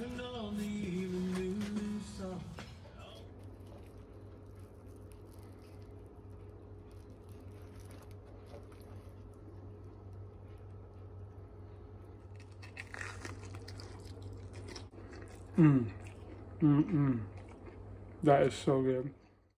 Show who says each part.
Speaker 1: And all the evening song.
Speaker 2: Mmm. Mm-mm. That is so good.